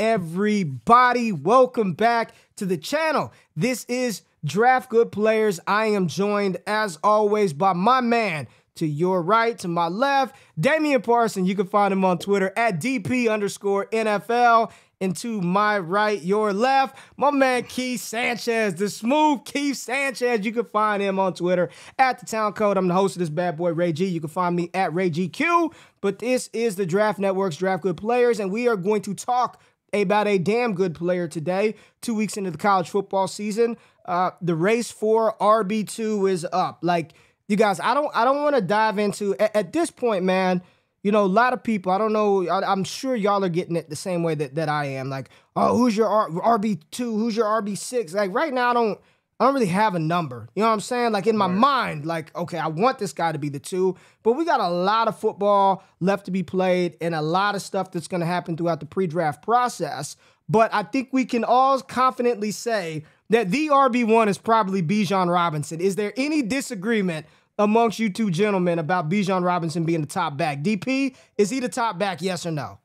everybody? Welcome back to the channel. This is Draft Good Players. I am joined, as always, by my man to your right, to my left, Damian Parson. You can find him on Twitter at DP underscore NFL. And to my right, your left, my man Keith Sanchez, the smooth Keith Sanchez. You can find him on Twitter at the Town Code. I'm the host of this bad boy, Ray G. You can find me at Ray GQ. But this is the Draft Network's Draft Good Players, and we are going to talk about a damn good player today. Two weeks into the college football season, uh, the race for RB two is up. Like you guys, I don't, I don't want to dive into at, at this point, man you know, a lot of people, I don't know, I, am sure y'all are getting it the same way that, that I am. Like, oh, who's your R- RB2? Who's your RB6? Like, right now, I don't. I don't really have a number. You know what I'm saying? Like in my right. mind, like, okay, I want this guy to be the two, but we got a lot of football left to be played and a lot of stuff that's going to happen throughout the pre draft process. But I think we can all confidently say that the RB1 is probably Bijan Robinson. Is there any disagreement amongst you two gentlemen about Bijan Robinson being the top back. DP, is he the top back? Yes or no?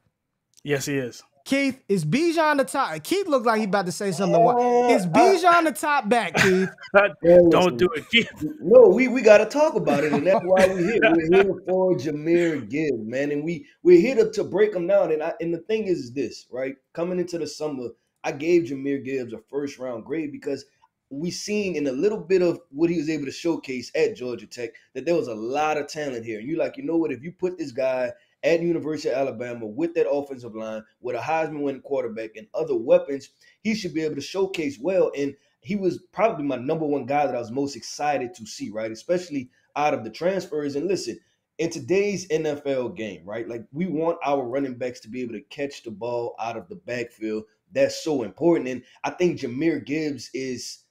Yes, he is. Keith, is Bijan the top? Keith looked like he about to say something. Uh, is Bijan the top back, Keith? Don't do it, Keith. No, we, we got to talk about it, and that's why we're here. We're here for Jahmyr Gibbs, man, and we we're here to, to break them down. And I, and the thing is this, right? Coming into the summer, I gave Jahmyr Gibbs a first round grade because we seen in a little bit of what he was able to showcase at Georgia Tech that there was a lot of talent here. And you like, you know what? If you put this guy at University of Alabama with that offensive line, with a Heisman winning quarterback and other weapons, he should be able to showcase well. And he was probably my number one guy that I was most excited to see, right? Especially out of the transfers. And listen, in today's NFL game, right? Like we want our running backs to be able to catch the ball out of the backfield. That's so important. And I think Jahmyr Gibbs is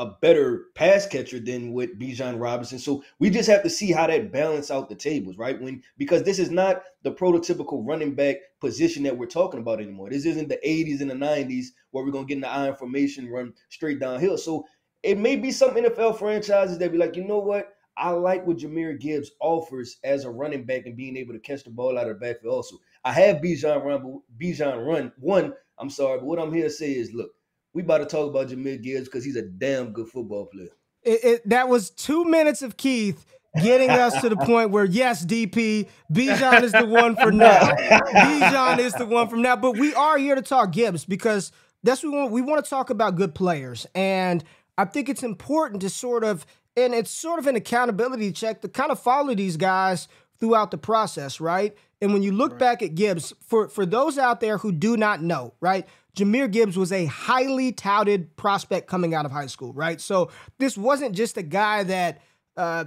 a better pass catcher than with Bijan Robinson. So we just have to see how that balance out the tables, right? When because this is not the prototypical running back position that we're talking about anymore. This isn't the 80s and the 90s where we're gonna get in the I formation, run straight downhill. So it may be some NFL franchises that be like, you know what? I like what Jahmyr Gibbs offers as a running back and being able to catch the ball out of the backfield. Also, I have Bijan run, Bijan run one. I'm sorry, but what I'm here to say is, look, we about to talk about Jahmyr Gibbs because he's a damn good football player. It, it, that was two minutes of Keith getting us to the point where yes, DP Bijan is the one for now. Bijan is the one from now. But we are here to talk Gibbs because that's what we want. We want to talk about good players, and I think it's important to sort of and it's sort of an accountability check to kind of follow these guys throughout the process, right? And when you look right. back at Gibbs, for for those out there who do not know, right? Jahmyr Gibbs was a highly touted prospect coming out of high school, right? So this wasn't just a guy that, uh,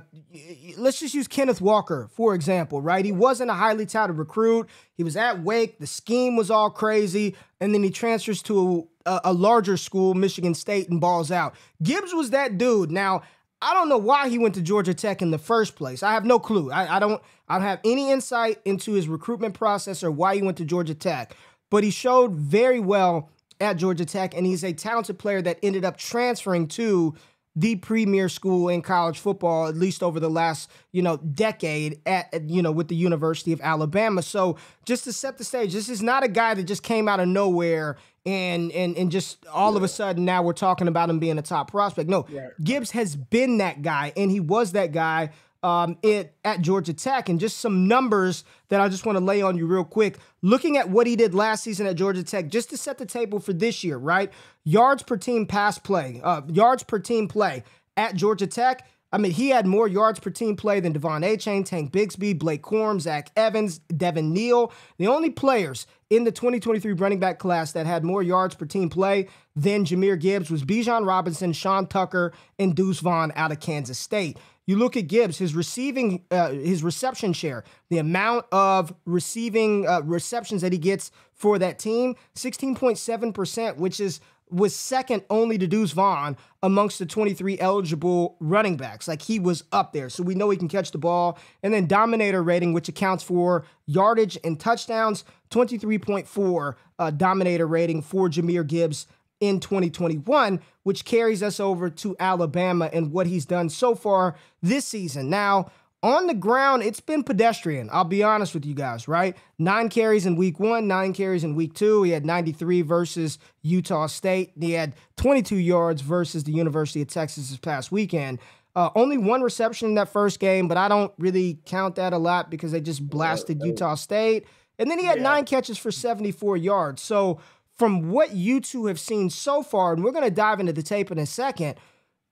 let's just use Kenneth Walker, for example, right? He wasn't a highly touted recruit. He was at Wake. The scheme was all crazy. And then he transfers to a, a larger school, Michigan State, and balls out. Gibbs was that dude. Now, I don't know why he went to Georgia Tech in the first place. I have no clue. I, I, don't I don't have any insight into his recruitment process or why he went to Georgia Tech but he showed very well at Georgia Tech, and he's a talented player that ended up transferring to the premier school in college football, at least over the last, you know, decade at, you know, with the University of Alabama. So just to set the stage, this is not a guy that just came out of nowhere and and and just all yeah. of a sudden now we're talking about him being a top prospect. No, yeah. Gibbs has been that guy, and he was that guy um, it at Georgia Tech, and just some numbers that I just want to lay on you real quick. Looking at what he did last season at Georgia Tech, just to set the table for this year, right? Yards per team pass play, uh, yards per team play at Georgia Tech. I mean, he had more yards per team play than De'Von Achane, Tank Bigsby, Blake Corum, Zach Evans, Devin Neal. The only players in the 2023 running back class that had more yards per team play than Jahmyr Gibbs was Bijan Robinson, Sean Tucker, and Deuce Vaughn out of Kansas State. You look at Gibbs, his receiving, uh, his reception share, the amount of receiving uh, receptions that he gets for that team, 16.7%, which is was second only to Deuce Vaughn amongst the 23 eligible running backs. Like he was up there. So we know he can catch the ball. And then dominator rating, which accounts for yardage and touchdowns, 23.4 uh, dominator rating for Jahmyr Gibbs in 2021, which carries us over to Alabama and what he's done so far this season. Now, on the ground, it's been pedestrian. I'll be honest with you guys, right? Nine carries in week one, nine carries in week two. He had 93 versus Utah State. He had 22 yards versus the University of Texas this past weekend. Uh, only one reception in that first game, but I don't really count that a lot because they just blasted Utah State. And then he had yeah. nine catches for 74 yards. So, from what you two have seen so far, and we're going to dive into the tape in a second,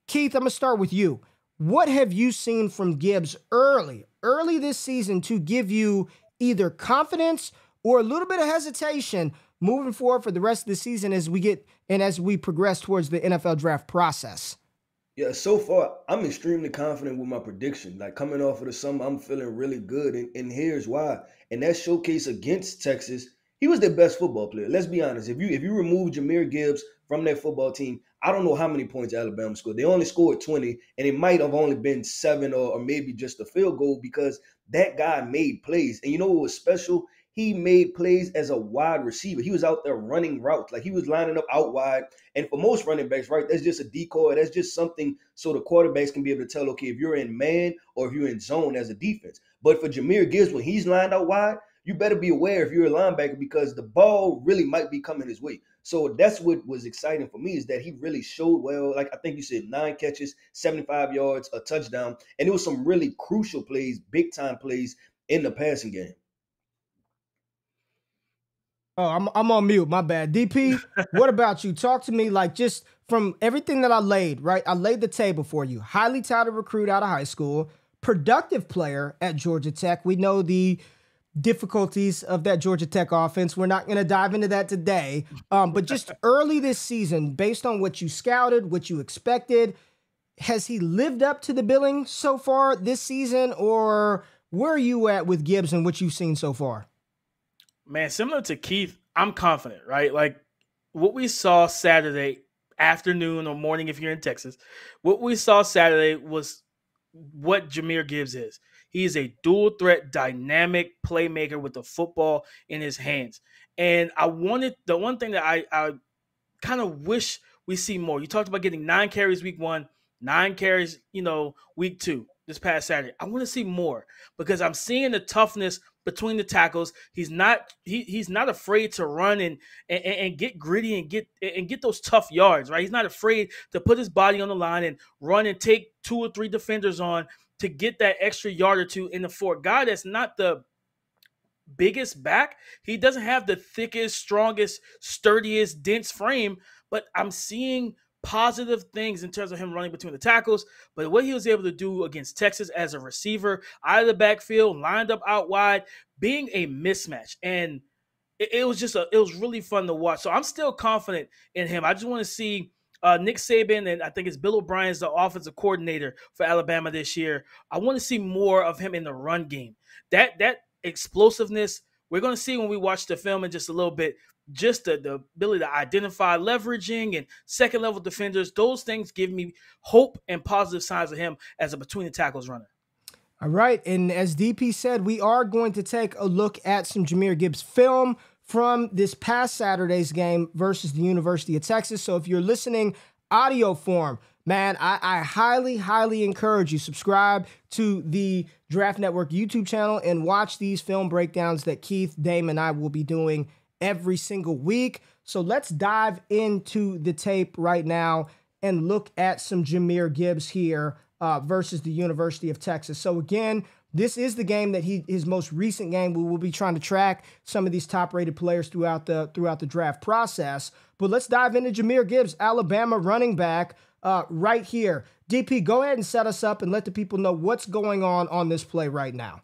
Keith, I'm going to start with you. What have you seen from Gibbs early, early this season to give you either confidence or a little bit of hesitation moving forward for the rest of the season as we get and as we progress towards the NFL draft process? Yeah, so far I'm extremely confident with my prediction. Like coming off of the summer, I'm feeling really good, and, and here's why. And that showcase against Texas, he was their best football player. Let's be honest. If you if you remove Jahmyr Gibbs from that football team, I don't know how many points Alabama scored. They only scored 20, and it might have only been seven or, or maybe just a field goal because that guy made plays. And you know what was special? He made plays as a wide receiver. He was out there running routes. Like he was lining up out wide. And for most running backs, right, that's just a decoy. That's just something so the quarterbacks can be able to tell, okay, if you're in man or if you're in zone as a defense. But for Jahmyr Gibbs, when he's lined out wide, you better be aware if you're a linebacker because the ball really might be coming his way. So that's what was exciting for me is that he really showed well. Like I think you said, nine catches, 75 yards, a touchdown, and it was some really crucial plays, big time plays in the passing game. Oh, I'm I'm on mute. My bad. DP, what about you? Talk to me like just from everything that I laid, right? I laid the table for you. Highly touted recruit out of high school, productive player at Georgia Tech. We know the difficulties of that Georgia Tech offense. We're not going to dive into that today. Um, but just early this season, based on what you scouted, what you expected, has he lived up to the billing so far this season, or where are you at with Gibbs and what you've seen so far? Man, similar to Keith, I'm confident, right? Like what we saw Saturday afternoon or morning if you're in Texas, what we saw Saturday was what Jahmyr Gibbs is. He is a dual threat, dynamic playmaker with the football in his hands. And I wanted the one thing that I, I kind of wish we see more. You talked about getting nine carries week one, nine carries, you know, week two this past Saturday. I want to see more because I'm seeing the toughness between the tackles. He's not he, he's not afraid to run and, and and get gritty and get and get those tough yards, right? He's not afraid to put his body on the line and run and take two or three defenders on to get that extra yard or two in the fourth. Guy that's not the biggest back. He doesn't have the thickest, strongest, sturdiest, dense frame, but I'm seeing positive things in terms of him running between the tackles. But what he was able to do against Texas as a receiver, out of the backfield, lined up out wide, being a mismatch. And it, it was just a it was really fun to watch. So I'm still confident in him. I just want to see uh, Nick Saban and I think it's Bill O'Brien's the offensive coordinator for Alabama this year. I want to see more of him in the run game. That that explosiveness we're going to see when we watch the film in just a little bit. Just the, the ability to identify leveraging and second level defenders, those things give me hope and positive signs of him as a between the tackles runner. All right. And as DP said, we are going to take a look at some Jahmyr Gibbs film from this past Saturday's game versus the University of Texas. So if you're listening audio form, man, I, I, highly, highly encourage you subscribe to the Draft Network YouTube channel and watch these film breakdowns that Keith, Dame, and I will be doing every single week. So let's dive into the tape right now and look at some Jahmyr Gibbs here uh, versus the University of Texas. So again, this is the game that he his most recent game. We will be trying to track some of these top rated players throughout the throughout the draft process. But let's dive into Jahmyr Gibbs, Alabama running back, uh, right here. DP, go ahead and set us up and let the people know what's going on on this play right now.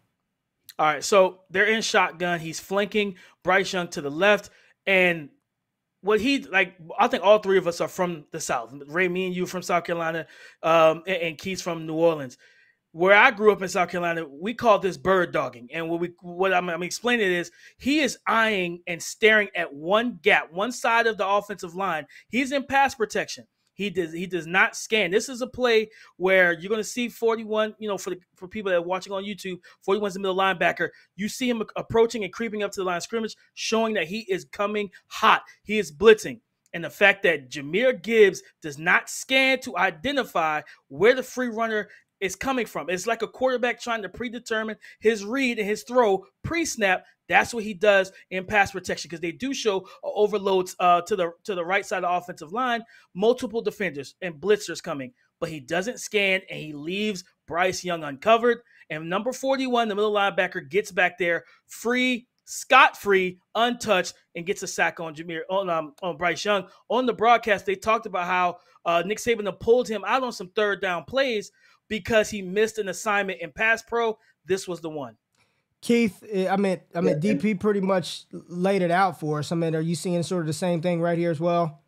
All right, so they're in shotgun. He's flanking Bryce Young to the left, and what he like, I think all three of us are from the South. Ray, me and you from South Carolina, um, and, and Keith's from New Orleans where I grew up in South Carolina, we call this bird dogging. And what we what I'm, I'm, explaining is he is eyeing and staring at one gap, one side of the offensive line. He's in pass protection. He does he does not scan. This is a play where you're going to see 41, you know, for the, for people that are watching on YouTube, 41's the middle linebacker. You see him approaching and creeping up to the line of scrimmage, showing that he is coming hot. He is blitzing. And the fact that Jahmyr Gibbs does not scan to identify where the free runner is coming from. It's like a quarterback trying to predetermine his read and his throw pre-snap. That's what he does in pass protection because they do show overloads uh, to the to the right side of the offensive line, multiple defenders and blitzers coming, but he doesn't scan and he leaves Bryce Young uncovered. And number 41, the middle linebacker, gets back there free, scot free, untouched, and gets a sack on Jahmyr on um, on Bryce Young. On the broadcast, they talked about how uh, Nick Saban pulled him out on some third down plays because he missed an assignment in pass pro. This was the one. Keith, eh, I mean, I mean, yeah, DP pretty much laid it out for us. I mean, are you seeing sort of the same thing right here as well?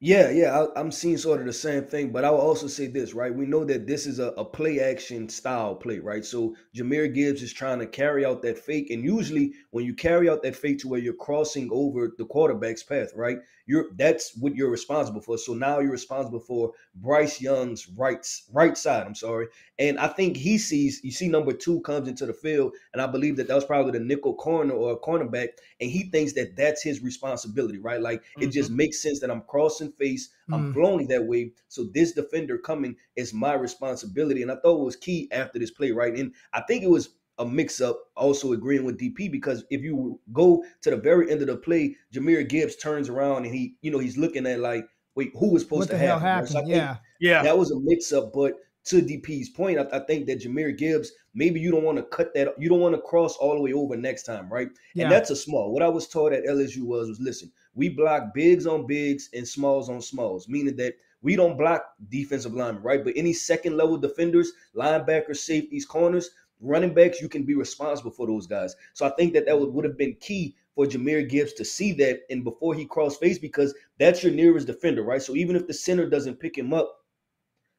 Yeah, yeah, I, am seeing sort of the same thing, but I will also say this, right? We know that this is a, a, play action style play, right? So Jahmyr Gibbs is trying to carry out that fake, and usually when you carry out that fake to where you're crossing over the quarterback's path, right? You're that's what you're responsible for. So now you're responsible for Bryce Young's right right side. I'm sorry, and I think he sees you see number two comes into the field, and I believe that that was probably the nickel corner or a cornerback, and he thinks that that's his responsibility, right? Like mm-hmm. it just makes sense that I'm crossing face, I'm mm. flowing that way, so this defender coming is my responsibility, and I thought it was key after this play, right? And I think it was a mix up, also agreeing with DP because if you go to the very end of the play, Jahmyr Gibbs turns around and he, you know, he's looking at like, wait, who was supposed what to have happened? So yeah, yeah, that was a mix up. But to DP's point, I, I think that Jahmyr Gibbs, maybe you don't want to cut that, you don't want to cross all the way over next time, right? Yeah. And that's a small. What I was taught at LSU was was listen, we block bigs on bigs and smalls on smalls, meaning that we don't block defensive linemen, right? But any second level defenders, linebackers, safeties, corners, running backs, you can be responsible for those guys. So I think that that would, would have been key for Jahmyr Gibbs to see that and before he cross face because that's your nearest defender, right? So even if the center doesn't pick him up,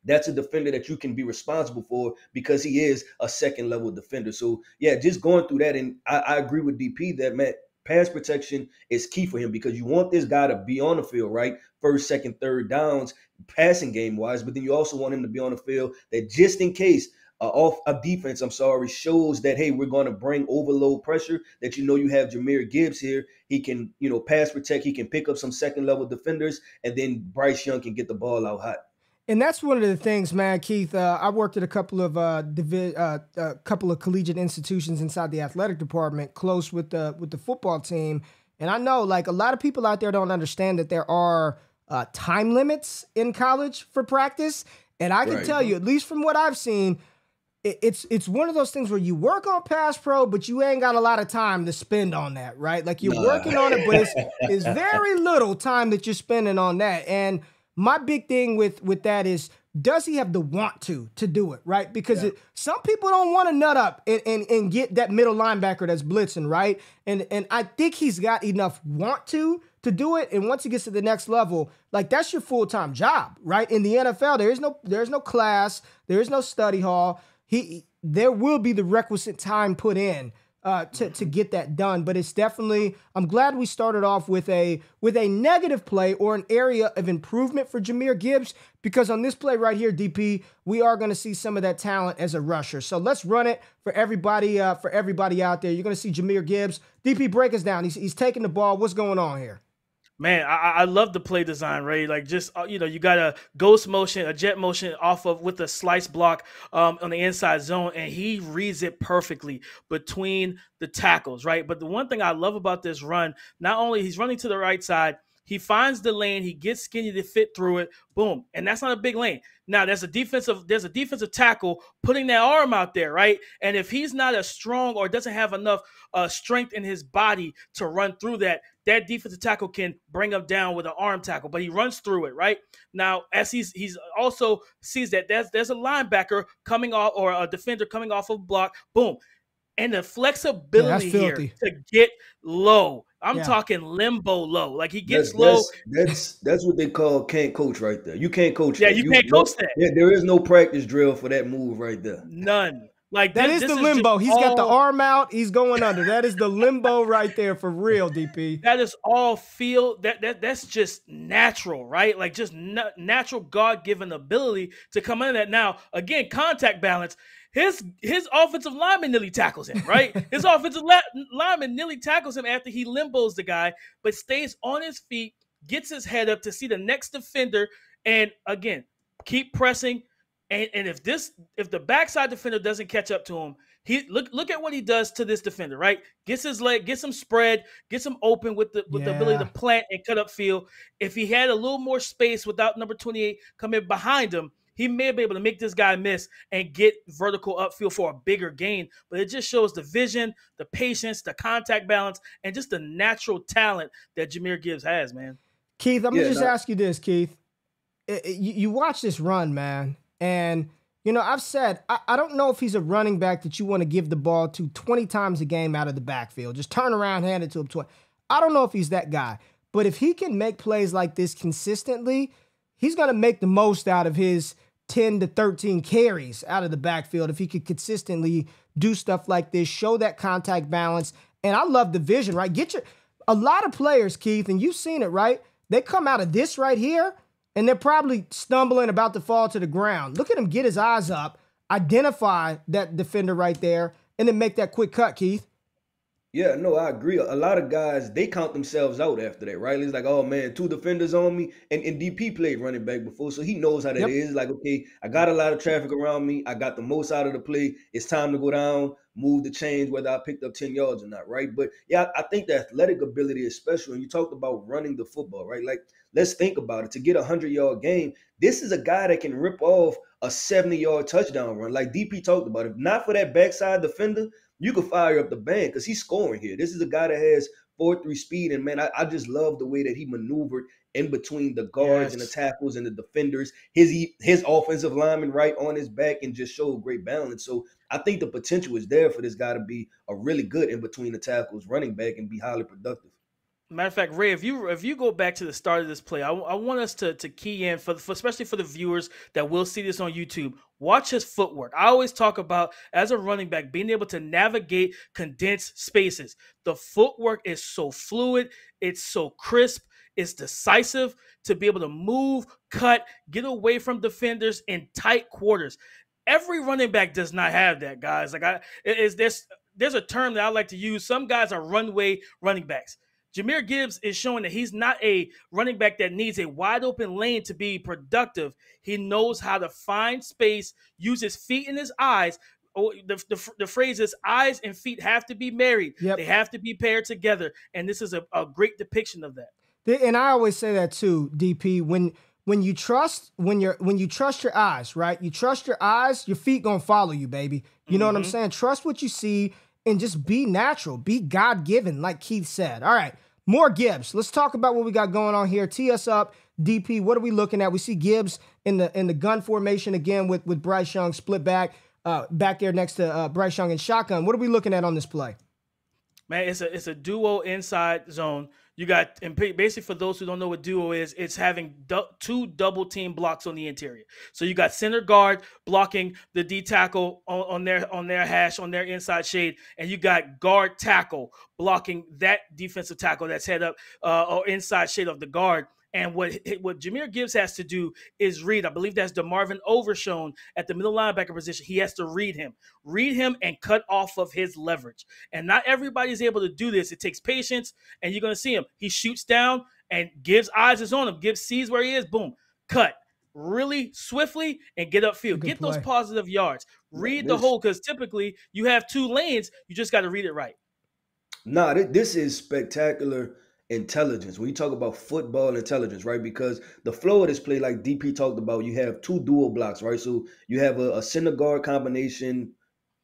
that's a defender that you can be responsible for because he is a second level defender. So yeah, just going through that, and I, I agree with DP that man, pass protection is key for him because you want this guy to be on the field, right? First, second, third downs, passing game wise, but then you also want him to be on the field that just in case uh, off a defense, I'm sorry, shows that hey, we're going to bring overload pressure. That you know you have Jahmyr Gibbs here. He can you know pass protect. He can pick up some second level defenders, and then Bryce Young can get the ball out hot. And that's one of the things, man, Keith. Uh, I worked at a couple of uh, divi- uh, a couple of collegiate institutions inside the athletic department, close with the with the football team. And I know, like a lot of people out there don't understand that there are uh, time limits in college for practice. And I can right. tell you, at least from what I've seen, it's it's one of those things where you work on pass pro, but you ain't got a lot of time to spend on that, right? Like you're working on it, but it's it's very little time that you're spending on that. And my big thing with with that is does he have the want to to do it right because yeah. it, some people don't want to nut up and, and and get that middle linebacker that's blitzing right and and i think he's got enough want to to do it and once he gets to the next level like that's your full-time job right in the nfl there is no there's no class there is no study hall he there will be the requisite time put in uh, to to get that done. But it's definitely I'm glad we started off with a with a negative play or an area of improvement for Jahmyr Gibbs because on this play right here, DP, we are going to see some of that talent as a rusher. So let's run it for everybody uh, for everybody out there. You're going to see Jahmyr Gibbs. DP, break us down. He's he's taking the ball. What's going on here? Man, I, I love the play design, Ray. Like just uh, you know, you got a ghost motion, a jet motion off of with a slice block um, on the inside zone, and he reads it perfectly between the tackles, right? But the one thing I love about this run, not only he's running to the right side, he finds the lane, he gets skinny to fit through it, boom, and that's not a big lane. Now there's a defensive there's a defensive tackle putting that arm out there, right? And if he's not as strong or doesn't have enough uh, strength in his body to run through that, that defensive tackle can bring him down with an arm tackle. But he runs through it, right? Now as he's he's also sees that there's there's a linebacker coming off or a defender coming off of block, boom, and the flexibility yeah, here to get low I'm yeah. talking limbo low. Like he gets that's, low. That's, that's, that's what they call can't coach right there. You can't coach. Yeah, you, you, can't coach that. Yeah, there is no practice drill for that move right there. None. Like that this, is the limbo. Is He's all... got the arm out. He's going under. That is the limbo right there for real, DP. That is all feel. That that that's just natural, right? Like just natural God given ability to come in that. Now again, contact balance his his offensive lineman nearly tackles him, right? his offensive lineman nearly tackles him after he limbos the guy, but stays on his feet, gets his head up to see the next defender, and again, keep pressing, And, and if this if the backside defender doesn't catch up to him, he look look at what he does to this defender, right? Gets his leg, gets him spread, gets him open with the with yeah. the ability to plant and cut up field. If he had a little more space without number 28 coming behind him, he may be able to make this guy miss and get vertical upfield for a bigger gain. But it just shows the vision, the patience, the contact balance, and just the natural talent that Jahmyr Gibbs has, man. Keith, I'm gonna just no. ask you this, Keith. It, it, you, you watch this run, man, and you know, I've said I, I, don't know if he's a running back that you want to give the ball to 20 times a game out of the backfield. Just turn around, hand it to him 20. I don't know if he's that guy. But if he can make plays like this consistently, he's going to make the most out of his 10 to 13 carries out of the backfield if he could consistently do stuff like this, show that contact balance. And I love the vision, right? Get your a lot of players, Keith, and you've seen it, right? They come out of this right here and they're probably stumbling about to fall to the ground. Look at him get his eyes up, identify that defender right there, and then make that quick cut, Keith. Yeah, no, I agree. A lot of guys they count themselves out after that, right? It's like, oh man, two defenders on me, and, and DP played running back before, so he knows how that yep. is. Like, okay, I got a lot of traffic around me. I got the most out of the play. It's time to go down, move the chains, whether I picked up ten yards or not, right? But yeah, I think the athletic ability is special. And you talked about running the football, right? Like, let's think about it. To get a hundred yard game, this is a guy that can rip off a seventy yard touchdown run, like DP talked about. If not for that backside defender you could fire up the band because he's scoring here. This is a guy that has four three speed, and man, I, I just love the way that he maneuvered in between the guards yes. and the tackles and the defenders. His his offensive lineman right on his back and just showed great balance. So I think the potential is there for this guy to be a really good in between the tackles running back and be highly productive. Matter of fact, Ray, if you if you go back to the start of this play, I, I want us to to key in for, for especially for the viewers that will see this on YouTube. Watch his footwork. I always talk about as a running back being able to navigate condensed spaces. The footwork is so fluid, it's so crisp, it's decisive to be able to move, cut, get away from defenders in tight quarters. Every running back does not have that, guys. Like I is this there's a term that I like to use. Some guys are runway running backs Jahmyr Gibbs is showing that he's not a running back that needs a wide open lane to be productive. He knows how to find space, use his feet and his eyes. Oh, the, the, the phrase is eyes and feet have to be married. Yep. They have to be paired together. And this is a, a great depiction of that. And I always say that too, DP. When when you trust when you're when you trust your eyes, right? You trust your eyes, your feet gonna follow you, baby. You know mm-hmm. what I'm mm-hmm. saying? Trust what you see and just be natural, be God given, like Keith said. All right, more Gibbs. Let's talk about what we got going on here. Tee us up, DP. What are we looking at? We see Gibbs in the in the gun formation again with with Bryce Young split back, uh, back there next to uh, Bryce Young and shotgun. What are we looking at on this play? Man, it's a it's a duo inside zone. You got and basically for those who don't know what duo is, it's having du- two double team blocks on the interior. So you got center guard blocking the D tackle on, on their on their hash on their inside shade, and you got guard tackle blocking that defensive tackle that's head up uh, or inside shade of the guard. And what what Jahmyr Gibbs has to do is read. I believe that's DeMarvion Overshown at the middle linebacker position. He has to read him, read him, and cut off of his leverage. And not everybody's able to do this. It takes patience, and you're going to see him. He shoots down, and Gibbs' eyes is on him. Gibbs sees where he is. Boom, cut really swiftly and get upfield. Get play. those positive yards. Read this, the hole because typically you have two lanes. You just got to read it right. Nah, this is spectacular intelligence. When you talk about football intelligence, right? Because the flow of this play, like DP talked about, you have two dual blocks, right? So you have a, a center guard combination.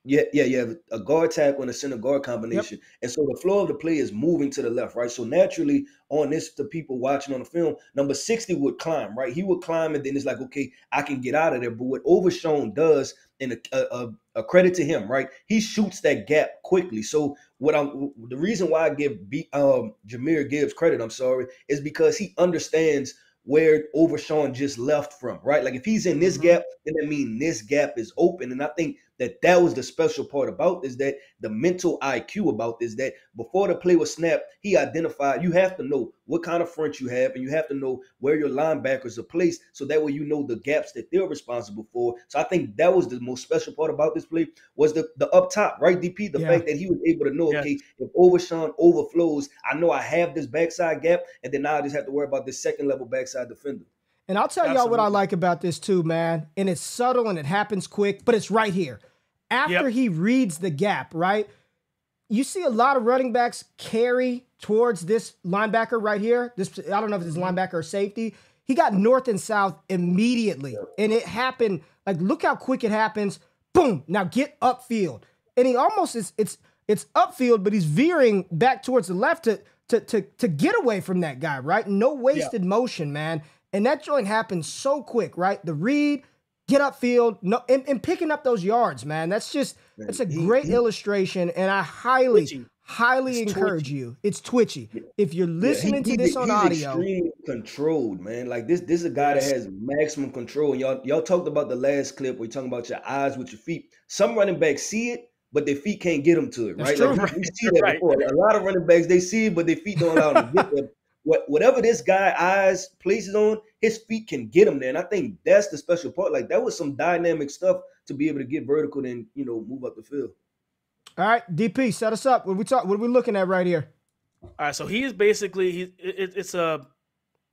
Yeah, yeah, you have a guard tackle and a center guard combination. Yep. And so the flow of the play is moving to the left, right? So naturally, on this, the people watching on the film, number 60 would climb, right? He would climb, and then it's like, okay, I can get out of there. But what Overshown does, a, a, a credit to him, right? He shoots that gap quickly. So what I'm the reason why I give B, um, Jahmyr Gibbs credit, I'm sorry, is because he understands where Overshown just left from, right? Like if he's in this mm-hmm. gap, then that means this gap is open. And I think that that was the special part about this that the mental IQ about this that before the play was snapped, he identified you have to know what kind of front you have and you have to know where your linebackers are placed so that way you know the gaps that they're responsible for. So I think that was the most special part about this play was the the up top, right? DP, the yeah. fact that he was able to know, yeah. okay, if Overshown overflows, I know I have this backside gap, and then now I just have to worry about this second level backside defender. And I'll tell Absolutely. y'all what I like about this too, man. And it's subtle and it happens quick, but it's right here. After yep. he reads the gap, right? You see a lot of running backs carry towards this linebacker right here. This I don't know if it's mm-hmm. linebacker or safety. He got north and south immediately. And it happened like look how quick it happens. Boom. Now get upfield. And he almost is it's it's upfield, but he's veering back towards the left to to to to get away from that guy, right? No wasted yeah. motion, man. And that joint happens so quick, right? The read, get upfield, no, and, and picking up those yards, man. That's just it's a great illustration, and I highly, twitchy. highly it's encourage twitchy. you. It's twitchy. If you're listening yeah, he, to this on audio, extremely controlled, man. Like this, this is a guy that has maximum control. And y'all, y'all talked about the last clip where you're talking about your eyes with your feet. Some running backs see it but their feet can't get them to it, right? Like, we see that right. before. A lot of running backs they see it, but their feet don't allow them to get them. What whatever this guy eyes places on, his feet can get him there. And I think that's the special part. Like that was some dynamic stuff to be able to get vertical and you know move up the field. All right, DP, set us up. What we talk? What are we looking at right here? All right, so he is basically he. It, it's a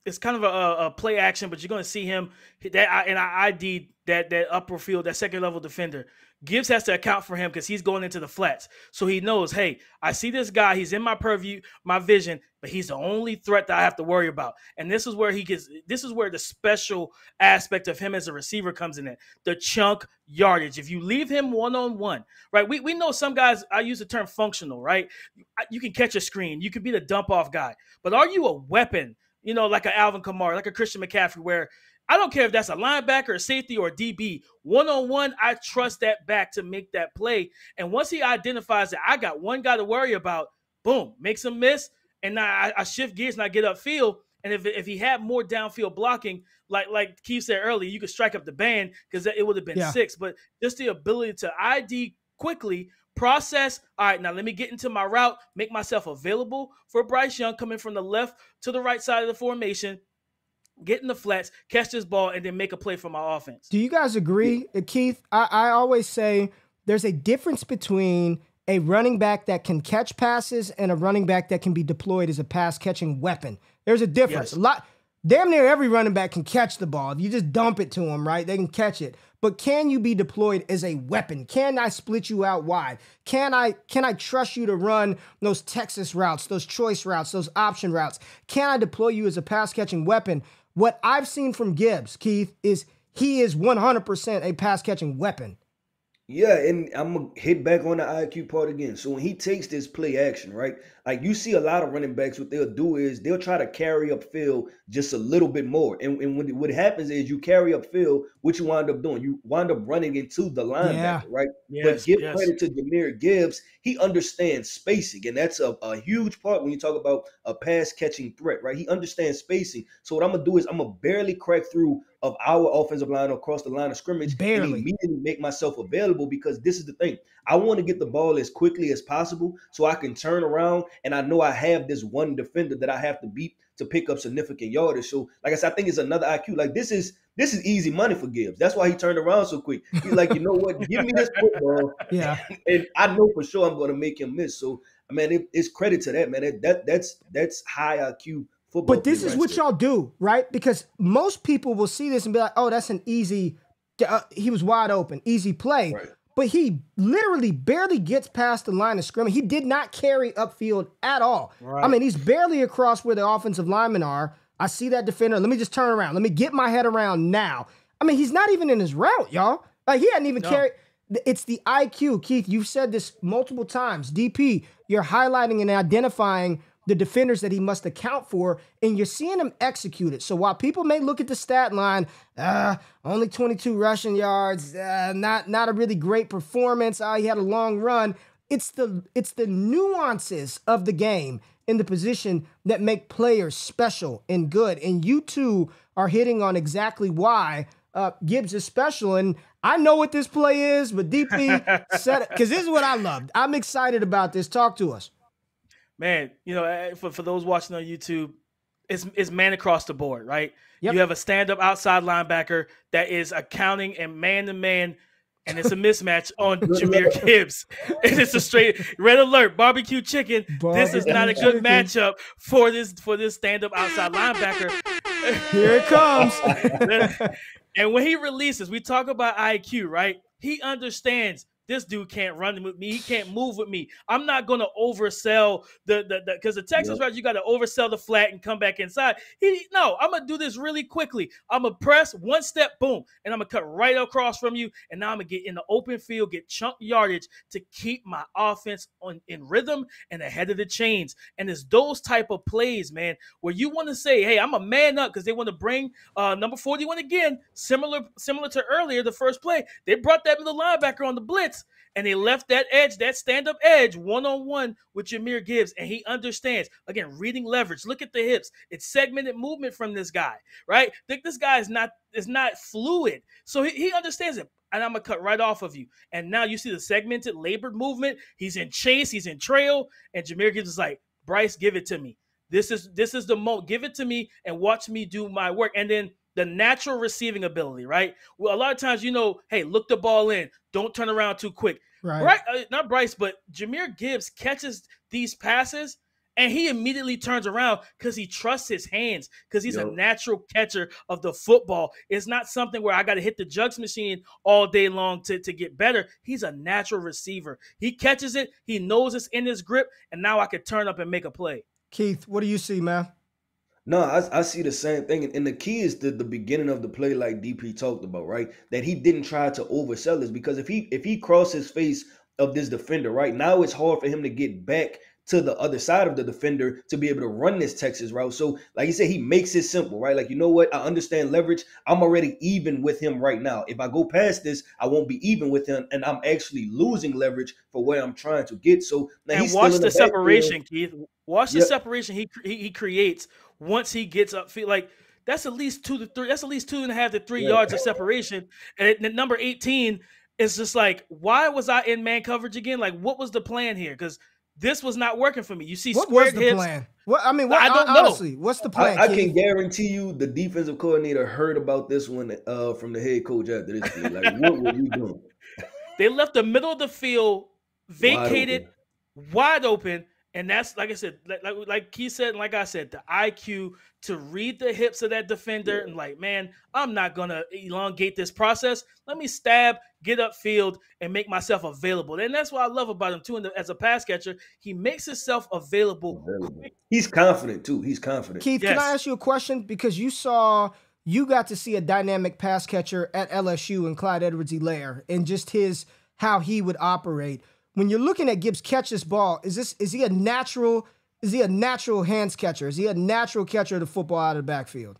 it's kind of a, a, play action, but you're going to see him that and I ID that that upper field, that second level defender. Gibbs has to account for him because he's going into the flats. So he knows, hey, I see this guy. He's in my purview, my vision, but he's the only threat that I have to worry about. And this is where he gets. This is where the special aspect of him as a receiver comes in. The chunk yardage. If you leave him one on one, right? We we know some guys. I use the term functional, right? You can catch a screen. You can be the dump off guy, but are you a weapon? You know, like an Alvin Kamara, like a Christian McCaffrey, where I don't care if that's a linebacker, a safety, or a DB. One on one, I trust that back to make that play. And once he identifies that I got one guy to worry about, boom, makes a miss, and I, I shift gears and I get upfield. And if, if he had more downfield blocking, like like Keith said earlier, you could strike up the band because it would have been yeah. six. But just the ability to ID quickly, process. All right, now let me get into my route, make myself available for Bryce Young coming from the left to the right side of the formation get in the flats, catch this ball, and then make a play for my offense. Do you guys agree, Keith? I, I always say there's a difference between a running back that can catch passes and a running back that can be deployed as a pass catching weapon. There's a difference. Yes. A lot damn near every running back can catch the ball. If you just dump it to them, right? They can catch it. But can you be deployed as a weapon? Can I split you out wide? Can I can I trust you to run those Texas routes, those choice routes, those option routes? Can I deploy you as a pass catching weapon? What I've seen from Gibbs, Keith, is he is 100% a pass catching weapon. Yeah, and I'm gonna hit back on the IQ part again. So when he takes this play action, right? Like you see a lot of running backs, what they'll do is they'll try to carry up field just a little bit more. And, and when what happens is you carry up field, what you wind up doing, you wind up running into the linebacker, yeah. right? Yes, but give yes. credit to Jahmyr Gibbs, he understands spacing, and that's a, a huge part when you talk about a pass catching threat, right? He understands spacing. So what I'm gonna do is I'm gonna barely crack through of our offensive line across the line of scrimmage barely. and immediately make myself available because this is the thing. I want to get the ball as quickly as possible so I can turn around and I know I have this one defender that I have to beat to pick up significant yardage. So, like I said, I think it's another IQ. Like this is this is easy money for Gibbs. That's why he turned around so quick. He's like, you know what? Give me this football. Yeah. And I know for sure I'm going to make him miss. So, I mean, it, it's credit to that man. That, that that's that's high IQ football. But this is what y'all do, right? Because most people will see this and be like, "Oh, that's an easy." Uh, he was wide open, easy play. Right but he literally barely gets past the line of scrimmage. He did not carry upfield at all. Right. I mean, he's barely across where the offensive linemen are. I see that defender. Let me just turn around. Let me get my head around now. I mean, he's not even in his route, y'all. Like he hadn't even no. carried. It's the IQ, Keith. You've said this multiple times. DP, you're highlighting and identifying the defenders that he must account for, and you're seeing him execute it. So while people may look at the stat line, uh, only 22 rushing yards, uh, not not a really great performance. Uh, he had a long run. It's the it's the nuances of the game in the position that make players special and good. And you two are hitting on exactly why uh, Gibbs is special. And I know what this play is, but DP said it because this is what I loved. I'm excited about this. Talk to us man, you know, eh, for, for those watching on YouTube, it's, it's man across the board, right? Yep. You have a stand up outside linebacker that is accounting and man to man, and it's a mismatch on Jahmyr Gibbs. And it's a straight red alert, barbecue chicken. Barbecue this is not a good chicken. matchup for this for this stand up outside linebacker. Here it comes. and when he releases, we talk about IQ, right? He understands this dude can't run with me. He can't move with me. I'm not gonna oversell the the because the, the, Texas yep. you got to oversell the flat and come back inside. He no, I'm gonna do this really quickly. I'm gonna press one step, boom, and I'm gonna cut right across from you. And now I'm gonna get in the open field, get chunk yardage to keep my offense on in rhythm and ahead of the chains. And it's those type of plays, man, where you want to say, hey, I'm a man up because they want to bring uh number 41 again, similar similar to earlier, the first play. They brought that middle linebacker on the blitz and they left that edge, that stand up edge, one on one with Jahmyr Gibbs. And he understands, again, reading leverage. Look at the hips. It's segmented movement from this guy, right? Think this guy is not is not fluid. So he, he understands it. And I'm gonna cut right off of you. And now you see the segmented labored movement. He's in chase, he's in trail, and Jahmyr Gibbs is like, Bryce, give it to me. This is this is the moment. Give it to me and watch me do my work. And then the natural receiving ability, right? Well, a lot of times, you know, hey, look the ball in, don't turn around too quick. Right. Bryce, uh, not Bryce, but Jahmyr Gibbs catches these passes and he immediately turns around because he trusts his hands because he's yep. a natural catcher of the football. It's not something where I got to hit the jugs machine all day long to, to get better. He's a natural receiver. He catches it, he knows it's in his grip, and now I can turn up and make a play. Keith, what do you see, man? No, I, I see the same thing. And the key is the, the beginning of the play, like DP talked about, right? That he didn't try to oversell this because if he if he crossed his face of this defender, right now it's hard for him to get back to the other side of the defender to be able to run this Texas route. So, like you said, he makes it simple, right? Like, you know what? I understand leverage. I'm already even with him right now. If I go past this, I won't be even with him, and I'm actually losing leverage for where I'm trying to get. So, now and watch the, the separation, Keith. Watch the yep. separation he, he he creates once he gets up. Feel like that's at least two to three. That's at least two and a half to three yeah. yards of separation. And at number 18 is just like, why was I in man coverage again? Like, what was the plan here? Because this was not working for me. You see, what was the hips. plan? What I mean, what, I don't honestly, know. What's the plan? I, I can guarantee you, the defensive coordinator heard about this one uh, from the head coach after this. Game. Like, what were you doing? They left the middle of the field vacated, wide open. Wide open and that's like I said, like like, like he said, and like I said, the IQ to read the hips of that defender yeah. and like, man, I'm not gonna elongate this process. Let me stab, get upfield, and make myself available. And that's what I love about him too. The, as a pass catcher, he makes himself available. available. He's confident too. He's confident. Keith, yes. can I ask you a question? Because you saw you got to see a dynamic pass catcher at LSU and Clyde Edwards-Helaire and just his how he would operate when you're looking at Gibbs catch this ball, is this is he a natural is he a natural hands catcher? Is he a natural catcher of the football out of the backfield?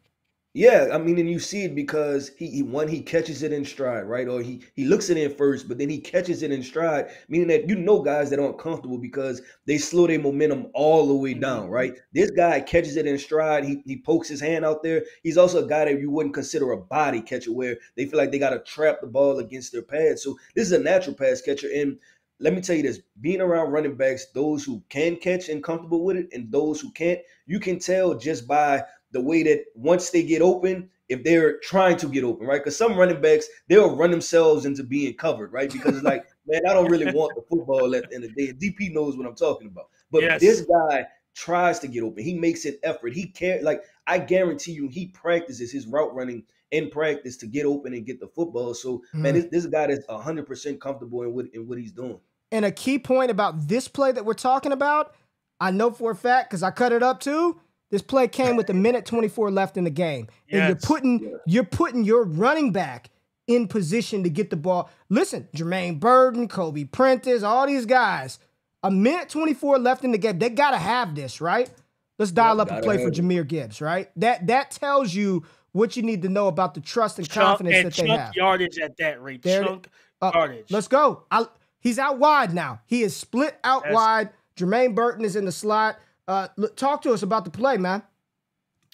Yeah, I mean, and you see it because he, he one he catches it in stride, right? Or he he looks it in first, but then he catches it in stride, meaning that you know guys that aren't comfortable because they slow their momentum all the way down, mm-hmm. right? This guy catches it in stride. He he pokes his hand out there. He's also a guy that you wouldn't consider a body catcher, where they feel like they got to trap the ball against their pads. So this is a natural pass catcher, and let me tell you this being around running backs, those who can catch and comfortable with it, and those who can't, you can tell just by the way that once they get open, if they're trying to get open, right? Because some running backs, they'll run themselves into being covered, right? Because it's like, man, I don't really want the football at the end of the day. DP knows what I'm talking about. But yes. this guy tries to get open. He makes an effort. He can't like I guarantee you he practices his route running in practice to get open and get the football. So mm. man, this, this guy is hundred percent comfortable in what in what he's doing. And a key point about this play that we're talking about, I know for a fact because I cut it up too. This play came with a minute 24 left in the game. Yes. And you're putting you're putting your running back in position to get the ball. Listen, Jermaine Burton, Kobe Prentice, all these guys, a minute 24 left in the game. They gotta have this, right? Let's dial up a play for Jahmyr Gibbs, right? That that tells you what you need to know about the trust and chunk, confidence and that they have. Yardage at that rate. There, chunk uh, yardage. Let's go. I He's out wide now. He is split out That's, wide. Jermaine Burton is in the slot. Uh, look, talk to us about the play, man.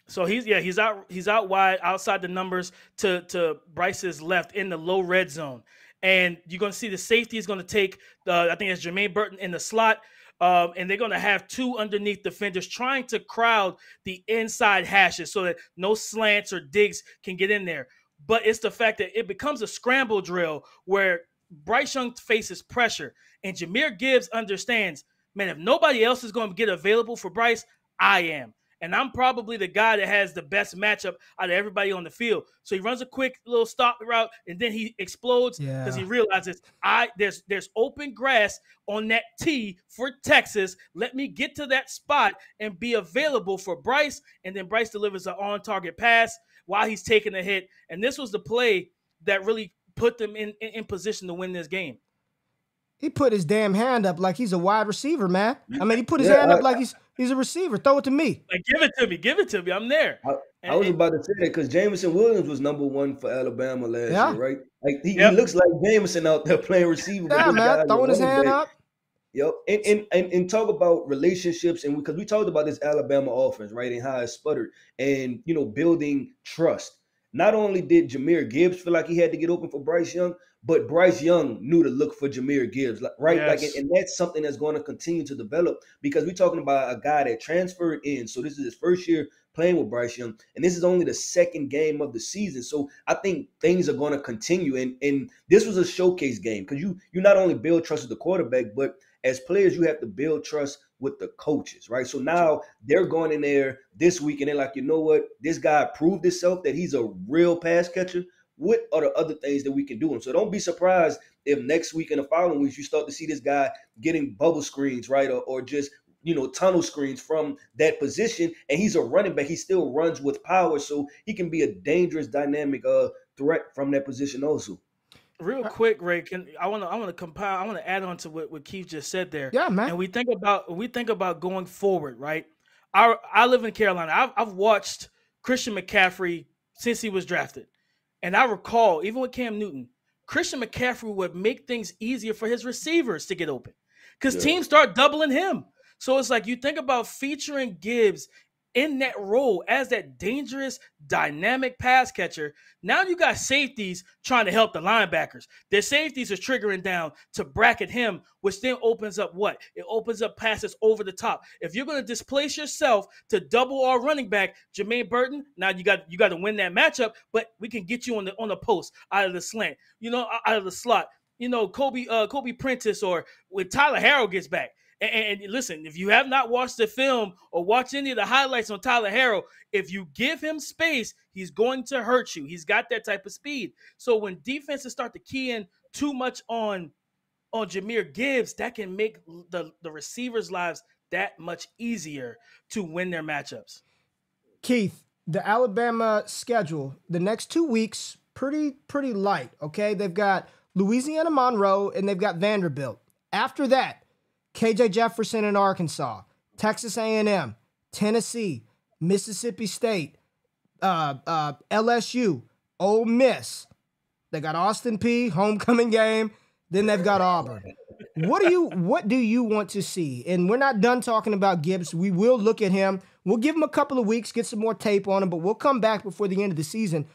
So he's yeah he's out he's out wide outside the numbers to to Bryce's left in the low red zone, and you're gonna see the safety is gonna take the I think it's Jermaine Burton in the slot. Um, and they're going to have two underneath defenders trying to crowd the inside hashes so that no slants or digs can get in there. But it's the fact that it becomes a scramble drill where Bryce Young faces pressure, and Jahmyr Gibbs understands, man, if nobody else is going to get available for Bryce, I am. and I'm probably the guy that has the best matchup out of everybody on the field. So he runs a quick little stop route, and then he explodes because yeah. he realizes I there's there's open grass on that tee for Texas. Let me get to that spot and be available for Bryce, and then Bryce delivers an on-target pass while he's taking a hit. And this was the play that really put them in, in, in position to win this game. He put his damn hand up like he's a wide receiver, man. I mean, he put his yeah, hand I, up uh, like he's he's a receiver. Throw it to me. Like, give it to me. Give it to me. I'm there. I, and, I was about to say that because Jameson Williams was number one for Alabama last yeah. year, right? Like he, yep. he, looks like Jameson out there playing receiver. Yeah, man, throwing his hand back. up. Yep, and, and and and talk about relationships, and because we talked about this Alabama offense, right, and how it sputtered, and you know, building trust. Not only did Jahmyr Gibbs feel like he had to get open for Bryce Young, but Bryce Young knew to look for Jahmyr Gibbs, right? Yes. Like, and that's something that's going to continue to develop because we're talking about a guy that transferred in. So this is his first year playing with Bryce Young, and this is only the second game of the season. So I think things are going to continue, and and this was a showcase game because you you not only build trust with the quarterback, but as players you have to build trust with the coaches, right? So now they're going in there this week, and they're like, you know what, this guy proved himself that he's a real pass catcher what are the other things that we can do? And so don't be surprised if next week and the following weeks you start to see this guy getting bubble screens, right? Or, or just you know tunnel screens from that position and he's a running back he still runs with power so he can be a dangerous dynamic uh threat from that position also real uh, quick ray can i want to i want to compile i want to add on to what, what keith just said there. Yeah man. And we think about we think about going forward right? I i live in carolina. I've, I've watched christian mccaffrey since he was drafted. And I recall, even with Cam Newton, Christian McCaffrey would make things easier for his receivers to get open because yeah. teams start doubling him. So it's like you think about featuring Gibbs in that role as that dangerous, dynamic pass catcher. Now you got safeties trying to help the linebackers. Their safeties are triggering down to bracket him, which then opens up what? It opens up passes over the top. If you're going to displace yourself to double our running back, Jermaine Burton, now you got you got to win that matchup, but we can get you on the on the post out of the slant, you know, out of the slot. You know, Kobe uh Kobe Prentice or when Tyler Harrell gets back and, and, listen, if you have not watched the film or watched any of the highlights on Tyler Harrell, if you give him space, he's going to hurt you. He's got that type of speed. So when defenses start to key in too much on on Jahmyr Gibbs, that can make the, the receivers' lives that much easier to win their matchups. Keith, the Alabama schedule, the next two weeks, pretty, pretty light. Okay. They've got Louisiana Monroe and they've got Vanderbilt. After that, KJ Jefferson in Arkansas, Texas A&M, Tennessee, Mississippi State, uh, uh, LSU, Ole Miss. They got Austin Peay homecoming game. Then they've got Auburn. What do you what do you want to see? And we're not done talking about Gibbs. We will look at him. We'll give him a couple of weeks, get some more tape on him, but we'll come back before the end of the season.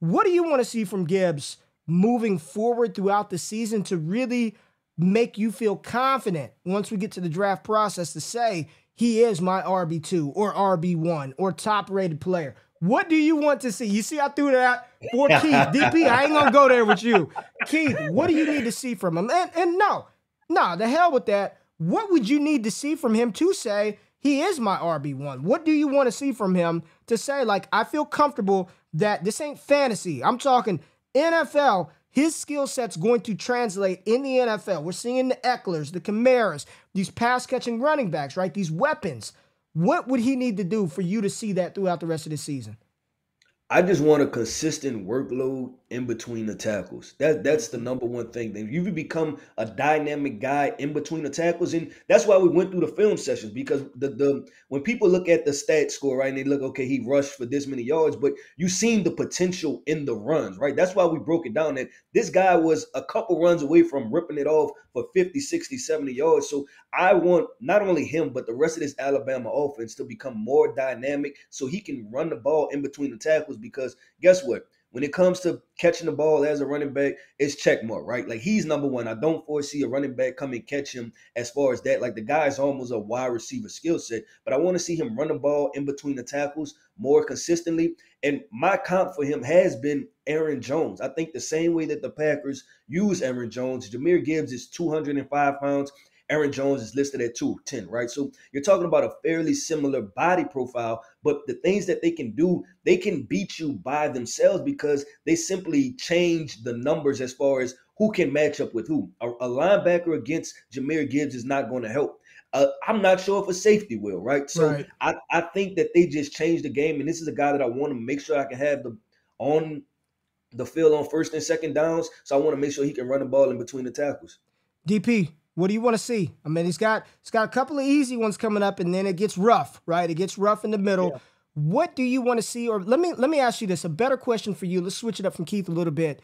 What do you want to see from Gibbs moving forward throughout the season to really make you feel confident once we get to the draft process to say he is my RB2 or RB1 or top rated player. What do you want to see? You see, I threw that for Keith. DP, I ain't gonna go there with you. Keith, what do you need to see from him? And, and no, no, the hell with that. What would you need to see from him to say he is my RB1? What do you want to see from him to say, like, I feel comfortable that this ain't fantasy? I'm talking NFL his skill set's going to translate in the NFL. We're seeing the Ekelers, the Kamaras, these pass catching running backs, right? These weapons. What would he need to do for you to see that throughout the rest of the season? I just want a consistent workload in between the tackles. That that's the mm-hmm. number one thing. Then you become a dynamic guy in between the tackles, and that's why we went through the film sessions because the the when people look at the stat score, right, and they look, okay, he rushed for this many yards, but you seen the potential in the runs, right? That's why we broke it down that this guy was a couple runs away from ripping it off for 50, 60, 70 yards. So I want not only him, but the rest of this Alabama offense to become more dynamic so he can run the ball in between the tackles because guess what? When it comes to catching the ball as a running back, it's check mark, right? Like he's number one. I don't foresee a running back come and catch him as far as that. Like the guy's almost a wide receiver skill set, but I want to see him run the ball in between the tackles more consistently. And my comp for him has been Aaron Jones. I think the same way that the Packers use Aaron Jones, Jahmyr Gibbs is 205 pounds. Aaron Jones is listed at 210, right? So you're talking about a fairly similar body profile, but the things that they can do, they can beat you by themselves because they simply change the numbers as far as who can match up with who. A, a linebacker against Jahmyr Gibbs is not going to help. Uh, I'm not sure if a safety will, right? So Right. I, I think that they just changed the game, and this is a guy that I want to make sure I can have the on the field on first and second downs. So I want to make sure he can run the ball in between the tackles. DP, what do you want to see? I mean, he's got he's got a couple of easy ones coming up, and then it gets rough, right? It gets rough in the middle. Yeah. What do you want to see? Or let me let me ask you this: a better question for you. Let's switch it up from Keith a little bit.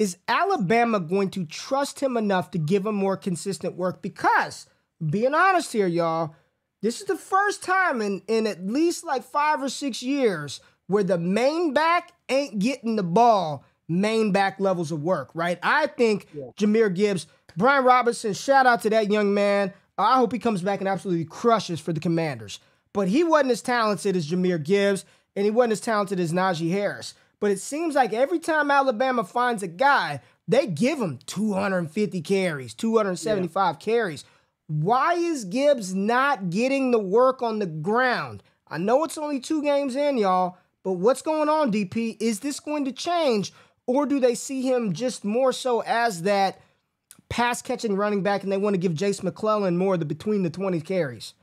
Is Alabama going to trust him enough to give him more consistent work? Because being honest here, y'all, this is the first time in in at least like five or six years where the main back ain't getting the ball main back levels of work, right? I think Jahmyr Gibbs, Brian Robinson, shout out to that young man. I hope he comes back and absolutely crushes for the Commanders. But he wasn't as talented as Jahmyr Gibbs, and he wasn't as talented as Najee Harris. But it seems like every time Alabama finds a guy, they give him 250 carries, 275 carries. Why is Gibbs not getting the work on the ground? I know it's only two games in, y'all, but what's going on, DP? Is this going to change, or do they see him just more so as that pass catching running back and they want to give Jase McClellan more the between the 20 carries?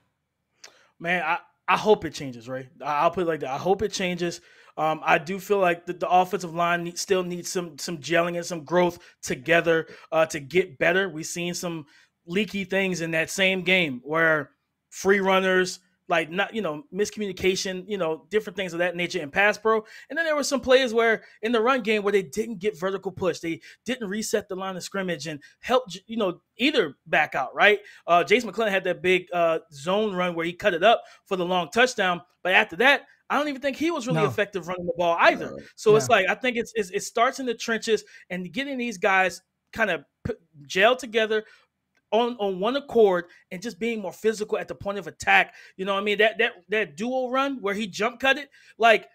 Man, I, I hope it changes, right? I'll put it like that. I hope it changes. Um, I do feel like the, the offensive line need, still needs some some gelling and some growth together uh, to get better. We've seen some leaky things in that same game where free runners, like not you know miscommunication, you know different things of that nature in pass pro. And then there were some plays where in the run game where they didn't get vertical push, they didn't reset the line of scrimmage and help you know either back out. Right, uh, Jason McClellan had that big uh, zone run where he cut it up for the long touchdown, but after that. I don't even think he was really No. effective running the ball either. So it's like I think it's, it's it starts in the trenches and getting these guys kind of gel together on on one accord and just being more physical at the point of attack. You know I mean? That that that dual run where he jump cut it, like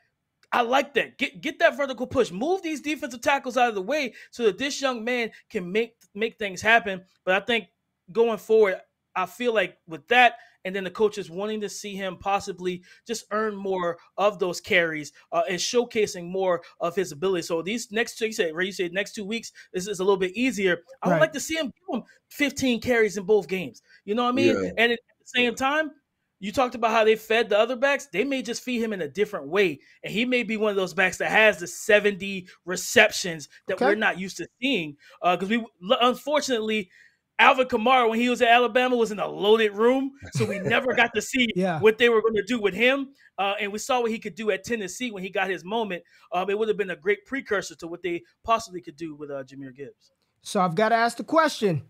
I like that. Get get that vertical push. Move these defensive tackles out of the way so that this young man can make make things happen. But I think going forward, I feel like with that and then the coaches wanting to see him possibly just earn more of those carries uh, and showcasing more of his ability. So these next two, you said, you said next two weeks, this is a little bit easier. I would Right. like to see him give him 15 carries in both games. You know what I mean? Yeah. And at the same time, you talked about how they fed the other backs. They may just feed him in a different way. And he may be one of those backs that has the 70 receptions that Okay. we're not used to seeing. Because we, unfortunately, Alvin Kamara, when he was at Alabama, was in a loaded room. So we never got to see Yeah. what they were going to do with him. Uh, and we saw what he could do at Tennessee when he got his moment. Um, it would have been a great precursor to what they possibly could do with uh, Jahmyr Gibbs. So I've got to ask the question.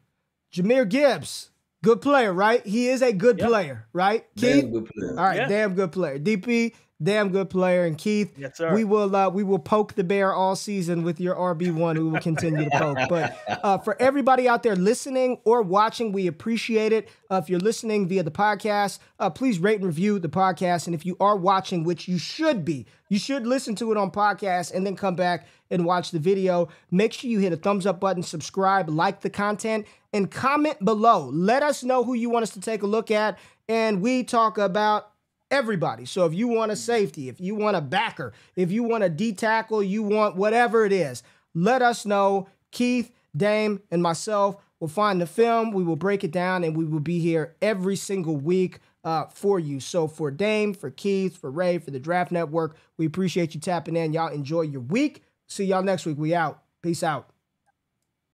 Jahmyr Gibbs, good player, right? He is a good Yep. player, right? Keith? Damn good player. All right, Yeah. damn good player. DP, damn good player. And Keith, Yes, sir. we will uh, we will poke the bear all season with your RB one. We will continue to poke. But uh, for everybody out there listening or watching, we appreciate it. Uh, if you're listening via the podcast, uh, please rate and review the podcast. And if you are watching, which you should be, you should listen to it on podcast and then come back and watch the video. Make sure you hit a thumbs up button, subscribe, like the content, and comment below. Let us know who you want us to take a look at, and we talk about everybody. So if you want a safety, if you want a backer, if you want a D tackle, you want whatever it is, let us know. Keith, Dame, and myself will find the film. We will break it down, and we will be here every single week uh, for you. So for Dame, for Keith, for Ray, for the Draft Network, we appreciate you tapping in. Y'all enjoy your week. See y'all next week. We out. Peace out.